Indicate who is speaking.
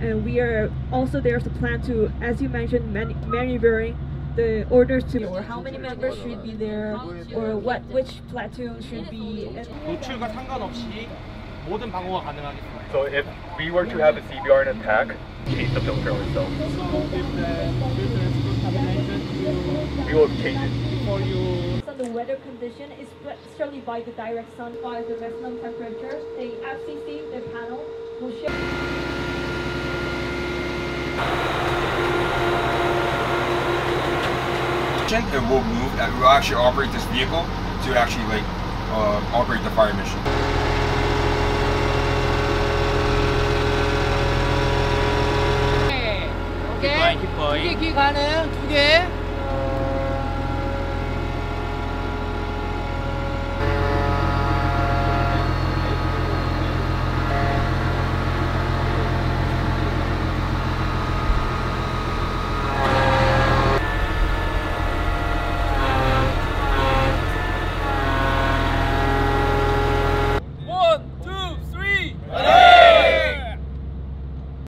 Speaker 1: and we are also there's a plan to, as you mentioned, manu- maneuvering the orders to or how many members should be there or what which platoon should be. And
Speaker 2: 노출과 상관없이 모든 방어가 가능하겠습니다.
Speaker 3: So if we were to have a CBR and attack, change the filter itself. We will change it.
Speaker 1: on the weather condition, especially by the direct sun, by the maximum temperature, the FCC, that will
Speaker 4: move, that will actually operate this vehicle to actually like uh, operate the fire mission.
Speaker 5: Okay. Okay.